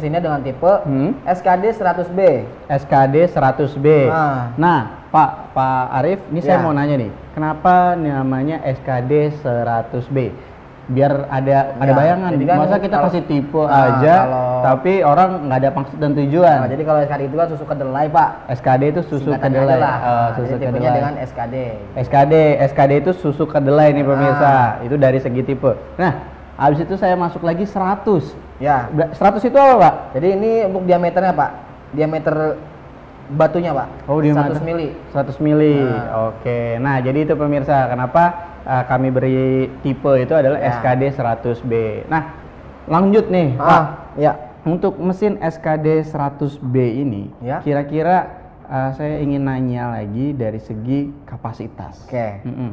mesinnya dengan tipe Hmm. SKD 100B. SKD 100B. Ah. Nah, Pak Pak Arif, ini saya Ya. mau nanya nih, kenapa namanya SKD 100B? Biar ada ada Ya, bayangan. jadi kan Masa kita kalau- kasih tipe Nah, aja, kalau- tapi orang nggak ada maksud dan tujuan. Nah, jadi kalau SKD itu kan susu kedelai, Pak. SKD itu susu Singkatannya kedelai. Nah, susu jadi kedelai. dengan SKD. SKD, SKD itu susu kedelai nih pemirsa. Itu dari segi tipe. Nah, habis itu saya masuk lagi 100. Ya. Bra- 100 itu apa, Pak? Jadi ini untuk diameternya, Pak. Diameter batunya, Pak. Oh, diameter. 100 mili. 100 mili. Nah. Oke. Nah, jadi itu pemirsa, kenapa uh, kami beri tipe itu adalah Ya. SKD 100B. Nah, lanjut nih, Pak. Ah, ya. Untuk mesin SKD 100B ini, Ya. kira-kira uh, saya ingin nanya lagi dari segi kapasitas. Oke. Mm-mm.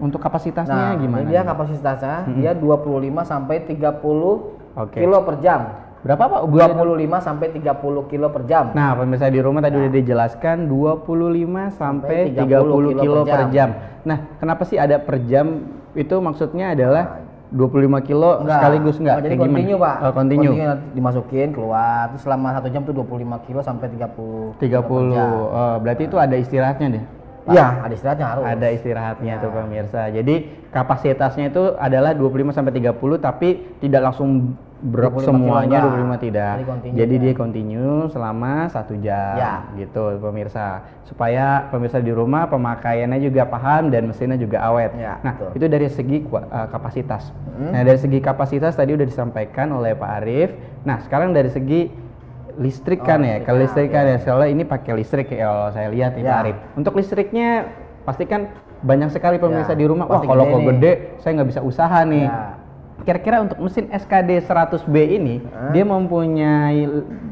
Untuk kapasitasnya Nah, gimana? dia kapasitasnya dia 25 sampai 30 Oke. kilo per jam. Berapa, Pak? 25 sampai 30 kilo per jam. Nah, pemirsa di rumah tadi udah dijelaskan 25 sampai 30 kilo, per jam. Nah, kenapa sih ada per jam? Itu maksudnya adalah 25 kilo sekaligus enggak? Oh, jadi Kayak gimana? continue, Pak. Oh, continue. nanti dimasukin, keluar. Terus selama satu jam tuh 25 kilo sampai 30 30. kilo per jam. Oh, berarti itu ada istirahatnya deh. Iya, ada istirahatnya harus. Ada istirahatnya Ya. tuh pemirsa. Jadi kapasitasnya itu adalah 25 sampai 30 tapi tidak langsung 25 semuanya kilo 25 enggak. tidak. Jadi continue, Jadi ya. dia continue selama satu jam Ya. gitu pemirsa. Supaya pemirsa di rumah pemakaiannya juga paham dan mesinnya juga awet. Ya, nah, betul. itu dari segi uh, kapasitas. Hmm. Nah, dari segi kapasitas tadi udah disampaikan oleh Pak Arief. Nah, sekarang dari segi listrik Oh, kan ya, listrik, kalau nah, listrik iya. kan ya, soalnya ini pakai listrik ya kalau saya lihat nih Pak Ya. Arief. Untuk listriknya pasti kan banyak sekali pemirsa Ya, di rumah. Wah kalau kok gede, saya nggak bisa usaha nih. Ya. Kira-kira untuk mesin SKD 100B ini Hah? dia mempunyai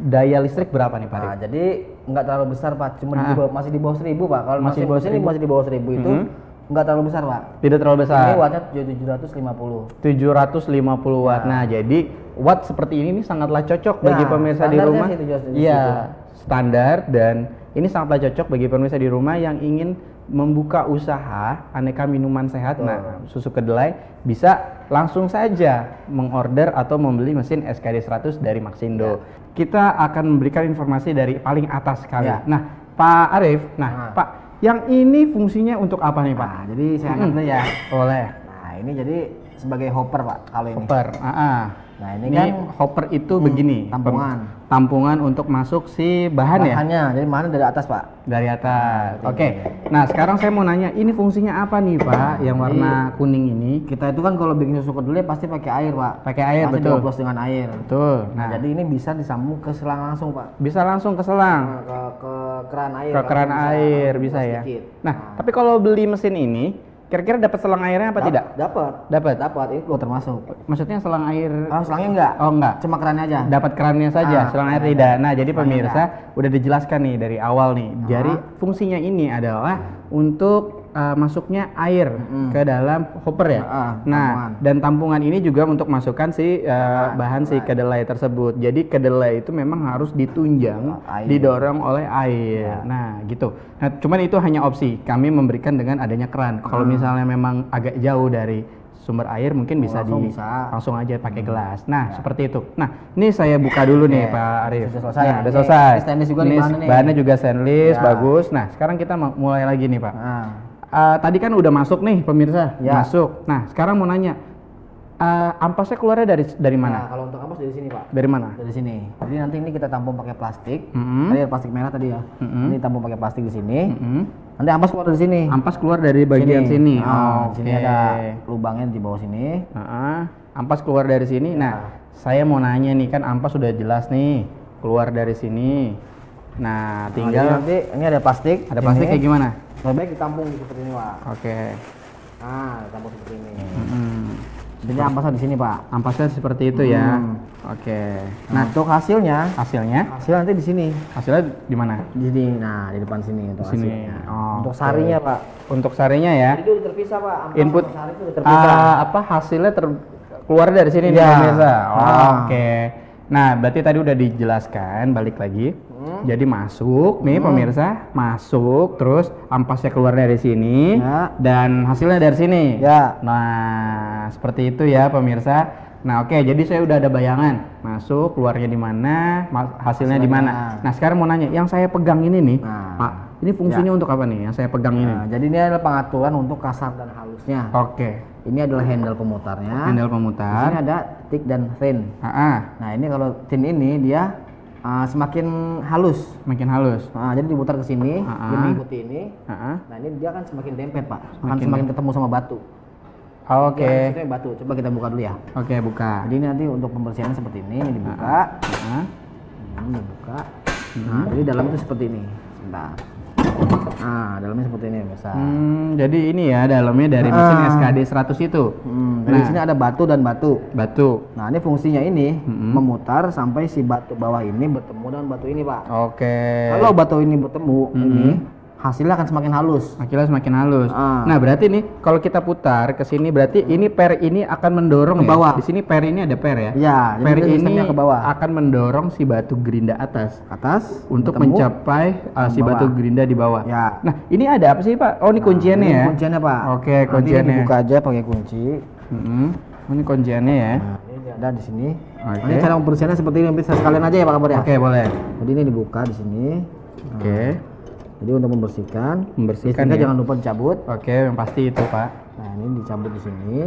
daya listrik berapa nih Pak? Nah, jadi nggak terlalu besar pak, cuma di Ah. bawah- masih di bawah seribu pak. Kalau Masih masih di bawah ini masih di bawah seribu itu Mhm. Nggak terlalu besar pak. Tidak terlalu besar. Ini wattnya 750. 750 watt. Nah, jadi watt seperti ini nih sangatlah cocok bagi Nah, pemirsa di rumah. sih 750. Iya, standar dan ini sangatlah cocok bagi pemirsa di rumah yang ingin membuka usaha aneka minuman sehat. Nah, susu kedelai bisa langsung saja mengorder atau membeli mesin SKD 100 dari Maxindo. Kita akan memberikan informasi dari paling atas sekali. Ya. Nah, Pak Arief, nah, Nah. Pak, yang ini fungsinya untuk apa nih, Pak? Nah, jadi saya angkat dulu ya. Oleh Nah, ini jadi sebagai hopper pak kalau ini. hopper. Ah, ah. Nah, ini, Ini kan hopper itu begini, tampungan. tampungan untuk masuk si bahan ya bahannya, jadi mana dari atas pak. dari atas. Nah, Oke. Nah, sekarang saya mau nanya, ini fungsinya apa nih, Pak? Yang jadi- warna kuning ini? Kita itu kan kalau bikin susu kedelai pasti pakai air pak. Pakai air, pasti betul. dioplos dengan air. Betul. Nah, Nah, jadi ini bisa disambung ke selang langsung pak. bisa langsung ke selang, Nah, ke, ke keran air. ke keran Bisa air buka bisa ya. sedikit. Nah, tapi kalau beli mesin ini, kira-kira dapat selang airnya apa Dap- tidak? Dapat. Dapat. Dapat. Ini keluar termasuk. Maksudnya selang air Oh, selangnya enggak? Oh, enggak. Cuma kerannya aja. dapat kerannya saja, Ah, selang air tidak. Nah, jadi pemirsa udah dijelaskan nih dari awal nih. Jadi fungsinya ini adalah untuk uh, masuknya air Mm-mm. ke dalam hopper ya. Ah, nah, tampungan. dan tampungan ini juga untuk masukkan si uh, bahan si kedelai tersebut. Jadi kedelai itu memang harus ditunjang, Air. didorong oleh air. Nah, gitu. Nah, cuman itu hanya opsi. Kami memberikan dengan adanya keran. Kalau misalnya memang agak jauh dari sumber air mungkin bisa langsung di bisa. langsung aja pakai gelas. Nah, seperti itu. Nah, ini saya buka dulu nih Oke, Pak Arif. sudah selesai. Nah, Ini udah selesai. stainless juga nih Ini bahannya nih. Bahannya juga stainless, Ya. bagus. Nah, sekarang kita mulai lagi nih Pak. Nah, Eh, tadi kan udah masuk nih pemirsa, Ya. masuk. Nah, sekarang mau nanya, eh, ampasnya keluarnya dari dari nah, mana? kalau untuk ampas dari sini pak. Dari mana? Dari sini. Jadi nanti ini kita tampung pakai plastik. Mm-mm. Tadi ada plastik merah tadi ya. Mm-mm. Ini tampung pakai plastik di sini. Mm-mm. Nanti ampas keluar dari sini. Ampas keluar dari bagian sini. Nah, Oh, di sini oke. ada lubangnya di bawah sini. Heeh. ampas keluar dari sini. Ya. Nah, saya mau nanya nih kan ampas sudah jelas nih keluar dari sini. Nah, Nah, tinggal nanti ini ada plastik. ada plastik ini. kayak gimana? Lebih baik ditampung seperti ini pak. Oke. Nah, ditampung seperti ini. Mm-mm. Jadi ampasnya di sini pak. Ampasnya seperti itu ya. Hmm. Oke. Nah, untuk hasilnya, Hasilnya? hasil nanti di sini. Hasilnya di mana? Di sini, nah di depan sini untuk Di sini. hasilnya. Oh, untuk oke. sarinya pak. Untuk sarinya ya. Jadi itu udah terpisah pak. Ampas Input sari itu udah terpisah. ah, apa hasilnya ter keluar dari sini nih Iya. pemirsa. Oh, Ah. Oke. Nah, berarti tadi udah dijelaskan balik lagi. Hmm. Jadi masuk nih pemirsa, masuk terus ampasnya keluar dari sini Ya. dan hasilnya dari sini. Ya. Nah, seperti itu ya pemirsa. Nah, oke, jadi saya udah ada bayangan. Masuk, keluarnya di mana, ma- hasilnya di mana. Nah, sekarang mau nanya, yang saya pegang ini nih, Nah. Pak, ini fungsinya untuk apa nih? Yang saya pegang ini. Nah, jadi ini adalah pengaturan untuk kasar dan halusnya. Oke. Ini adalah handle pemutarnya. Handle Di sini pemutar. ada tick dan thin. Ah, ah, Nah, ini kalau thin ini dia uh, semakin halus. makin halus. Nah, jadi diputar ke sini, dia mengikuti ini. Ah, ah. Nah, ini dia kan semakin dempet, Pak. Akan Semakin semakin ketemu sama batu. Oke. Dia maksudnya batu. Coba kita buka dulu ya. Oke, buka. Jadi ini nanti untuk pembersihannya seperti ini, ini dibuka. Hmm, dibuka. Nah, jadi dalam itu seperti ini. Sebentar. Nah, dalamnya seperti ini, bisa. Hmm, jadi ini ya dalamnya dari mesin Ah. SKD 100 itu. Hmm, dari Nah. sini ada batu dan batu. Batu. Nah, ini fungsinya ini Mm-mm. memutar sampai si batu bawah ini bertemu dengan batu ini, Pak. Oke. Kalau batu ini bertemu, Mm-mm. ini hasilnya akan semakin halus. Akhirnya semakin halus. Ah. Nah, berarti nih kalau kita putar ke sini berarti ini per ini akan mendorong Ke ya. bawah. Di sini per ini ada per ya. Iya, per ini ke bawah. akan mendorong si batu gerinda atas atas untuk bertemu. mencapai uh, si bawah. batu gerinda di bawah. Ya. Nah, ini ada apa sih, Pak? Oh, ini kunciannya Ini ya. Kunciannya, Pak. Oke, Nanti kunciannya. ini dibuka aja pakai kunci. Mm-mm. Oh, ini kunciannya ya. Nah, ini ada di sini. Oke. Ini cara pembersihannya seperti ini, bisa sekalian aja ya Pak Kabar ya. Oke, boleh. Jadi ini dibuka di sini. Oke. Jadi untuk membersihkan, Membersihkan ya. jangan lupa dicabut. Oke, yang pasti itu, Pak. Nah, ini dicabut di sini.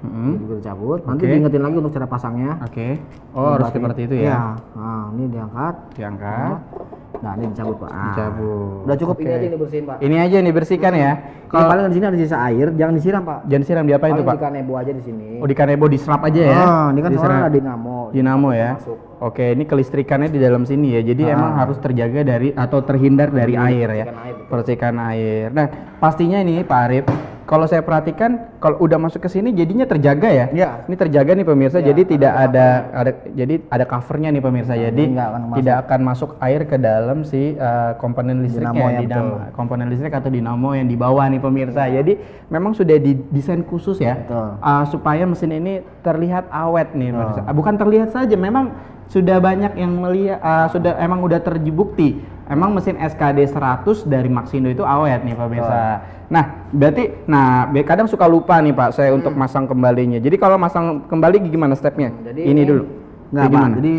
Ini juga dicabut. Nanti Oke. diingetin lagi untuk cara pasangnya. Oke. Oh, harus seperti itu Iya. ya. Nah, ini diangkat. Diangkat. Nah, ini dicabut, Pak. Ah. Dicabut. Udah cukup ini Oke. aja yang dibersihin, Pak. Ini aja nih bersihkan ya. Kalau paling di sini ada sisa air, jangan disiram, Pak. Jangan siram di apa itu, Pak? di kanebo aja di sini. Oh, di kanebo diserap aja ya. Ah, ini kan Diserap. ada dinamo. dinamo ya. Masuk. Oke, ini kelistrikannya di dalam sini ya. Jadi Ah. emang harus terjaga dari atau terhindar dari air ya. percikan air, betul. Percikan air. Nah, pastinya ini Pak Arif, kalau saya perhatikan kalau udah masuk ke sini jadinya terjaga ya. Iya. Ini terjaga nih pemirsa. Iya, jadi ada tidak ada ada jadi ada covernya nih pemirsa. Nah, jadi akan masuk. tidak akan masuk air ke dalam si uh, komponen listriknya Dinamo ya, dinamo, betul. komponen listrik atau dinamo yang di bawah nih pemirsa. Jadi memang sudah didesain khusus ya Betul. uh, supaya mesin ini terlihat awet nih pemirsa. Ah, bukan terlihat saja memang sudah banyak yang melihat uh, sudah emang udah terbukti emang mesin SKD 100 dari Maxindo itu awet nih pemirsa. Nah, berarti nah kadang suka lupa nih Pak saya untuk masang kembalinya. Jadi kalau masang kembali gimana stepnya? Hmm. Jadi ini, dulu. Enggak, Pak. gimana? Jadi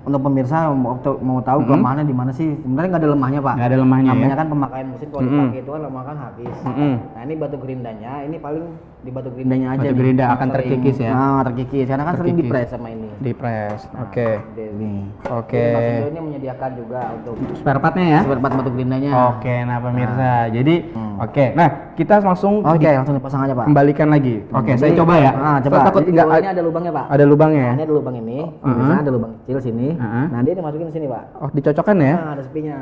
untuk pemirsa mau, mau tahu kelemahannya di mana sih? Sebenarnya nggak ada lemahnya, Pak. Nggak ada lemahnya ya? Namanya kan pemakaian mesin kalau Mm-mm. dipakai itu kan lemah kan habis. Mm-mm. Nah, ini batu gerindanya, ini paling di batu gerindanya aja Batu gerinda akan sering- terkikis ya? Nah, terkikis. Karena kan sering Terkikis. dipres sama ini. Di press. Nah, Oke. seperti ini. Oke. Maxindo ini menyediakan juga untuk Spare partnya ya? spare part batu gerindanya. Oke, nah pemirsa. Jadi Hmm. oke. Nah, kita langsung Oke, langsung dipasang aja, Pak. kembalikan lagi. Oke, Jadi- saya coba ya. Ah, coba. Takut Jadi enggak kalau ini ada lubangnya, Pak. ada lubangnya ya? Nah, ini ada lubang ini. Pemirsa ada lubang kecil sini. Uh-huh. Nah, dia dimasukin sini, Pak. Oh, dicocokkan ya? Nah, ada sepinya.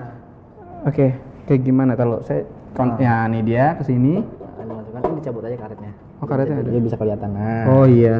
Oke. Kayak gimana kalau saya kon- ya ini dia ke sini. Nah, dimasukkan ini dicabut aja karetnya. Oh, karetnya Jadi ada. Dia bisa kelihatan. Nah. Oh iya.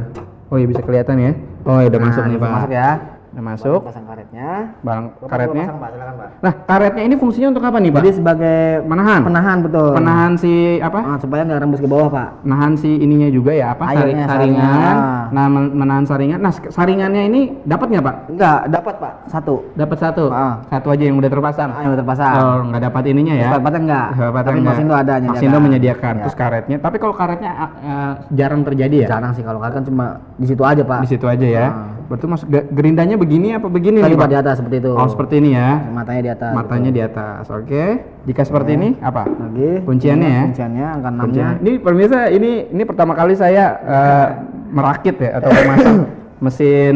Oh iya bisa kelihatan ya. Oh, ya udah Nah, masuk nih, Pak. Masuk ya. Udah masuk. Pasang karetnya. Bang karetnya. Pasang, Pak. Silakan, Pak. Nah, karetnya ini fungsinya untuk apa nih, Pak? Jadi sebagai Menahan. penahan betul. Penahan si apa? Ah, supaya nggak rembus ke bawah, Pak. Nahan si ininya juga ya, apa? Airnya, saringan. saringan. Nah, men- menahan saringan. Nah, saringannya ini dapat nggak, Pak? Enggak, dapat, Pak. Satu. Dapat satu. Ah. Satu aja yang udah terpasang. Ah, yang udah terpasang. Oh, nggak dapat ininya ya? Partnya enggak. Partnya Tapi enggak. Maxindo ada menyediakan. Maxindo menyediakan. Ya. Terus karetnya. Tapi kalau karetnya uh, uh, jarang terjadi ya? Jarang sih kalau karet kan cuma di situ aja, Pak. Di situ aja ya. Ah. Berarti masuk ge- gerindanya begini apa begini Tadi nih, Pak di atas seperti itu. Oh, seperti ini ya. Matanya di atas. Matanya di atas. Oke. Jika seperti ini apa? Lagi. Kunciannya Ini ya? Kunciannya angka 6 Kuncinya. Ini pemirsa ini ini pertama kali saya uh, merakit ya atau memasang mesin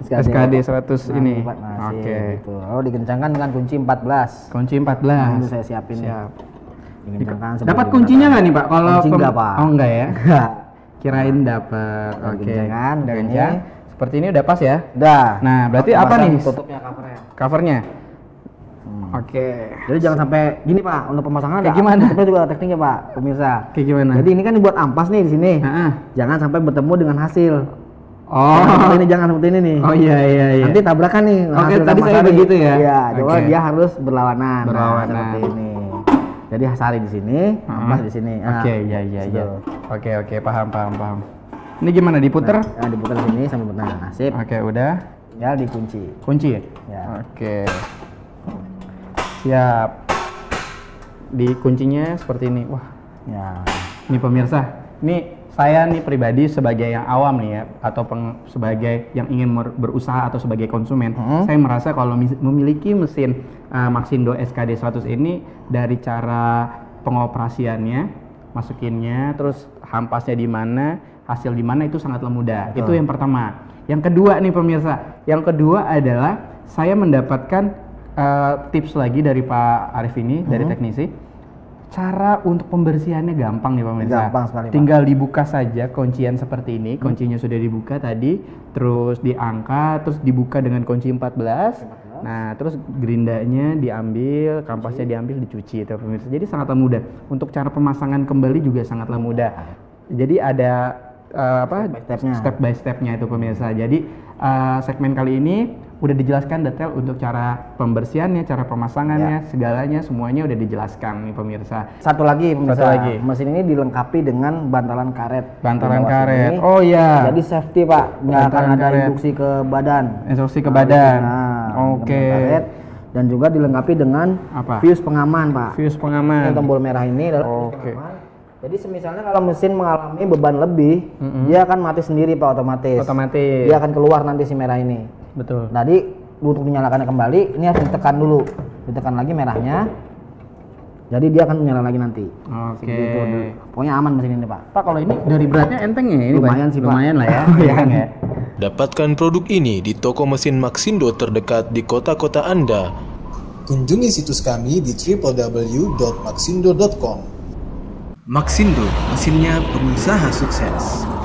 SKD. SKD 100 ini. Nah, Oke. Gitu. Oh, dikencangkan dengan kunci 14. Kunci Nah, itu 14. saya siapin. Siap. Dikencangkan Dapat kuncinya nggak nih, Pak? Kalau Kunci enggak, Pak. Oh, enggak ya. Enggak. Kirain dapat. Oke. kencangkan, Udah ini. kencang. Seperti ini udah pas ya. Udah. Nah, berarti apa nih? Tutupnya covernya. Covernya. Hmm. Oke. Jadi jangan sampai gini Pak, untuk pemasangan Kayak gimana? tutupnya juga ada tekniknya Pak, pemirsa. Kayak gimana? Jadi ini kan dibuat ampas nih di sini. Jangan sampai bertemu dengan hasil. Oh. Seperti ini jangan seperti ini nih. Oh iya iya iya. Nanti tabrakan nih. Oke, tadi saya begitu ya? Iya, coba Oke. dia harus berlawanan. Nah, Berlawanan. seperti ini. Jadi sari di sini, ampas di sini. Nah, Oke, iya iya situ. iya. Oke oke, paham paham paham. Ini gimana diputer? Nah, diputar di sini sampai benar. Nah, sip. Oke, udah. Ya dikunci. Kunci ya? Ya. Oke. Siap. Di kuncinya seperti ini. Wah, Ya. ini pemirsa. Ini saya nih pribadi sebagai yang awam nih ya atau peng- sebagai yang ingin berusaha atau sebagai konsumen, Hmm. saya merasa kalau memiliki mesin uh, Maxindo SKD 100 ini dari cara pengoperasiannya, masukinnya, terus hampasnya di mana, hasil di mana itu sangatlah mudah. Itu yang pertama. Yang kedua nih pemirsa, yang kedua adalah saya mendapatkan uh, tips lagi dari Pak Arif ini dari teknisi. Cara untuk pembersihannya gampang nih pemirsa. Gampang sekali, Pak. Tinggal dibuka saja kuncian seperti ini. Kuncinya sudah dibuka tadi, terus diangkat, terus dibuka dengan kunci 14. Nah, terus gerindanya diambil, kampasnya diambil, dicuci itu pemirsa. Jadi sangatlah mudah. Untuk cara pemasangan kembali juga sangatlah mudah. Jadi ada eh, apa? Step by stepnya. Step by stepnya itu pemirsa. Jadi eh, segmen kali ini udah dijelaskan detail untuk cara pembersihannya, cara pemasangannya, segalanya semuanya udah dijelaskan nih pemirsa. Satu lagi pemirsa, Satu lagi. mesin ini dilengkapi dengan bantalan karet. Bantalan karet. sini. Oh iya. Jadi safety pak, nggak akan ada karet. induksi ke badan. Instruksi ke Nah, badan. Nah, Oke. karet. Dan juga dilengkapi dengan Apa? fuse pengaman pak. Fuse Ini pengaman. tombol merah ini adalah fuse pengaman. Jadi semisalnya kalau mesin mengalami beban lebih, Mm-mm. dia akan mati sendiri pak otomatis. Otomatis. Dia akan keluar nanti si merah ini. Betul. Tadi untuk menyalakannya kembali, ini harus ditekan dulu, ditekan lagi merahnya. Jadi dia akan menyala lagi nanti. Oke. Dulu. Pokoknya aman mesin ini pak. Pak kalau ini dari beratnya enteng ya ini Pak? Lumayan sih, Pak. Lumayan lah ya. Lumayan. Ya. Dapatkan produk ini di toko mesin Maxindo terdekat di kota-kota Anda. Kunjungi situs kami di www.maxindo.com. Maxindo, mesinnya pengusaha sukses.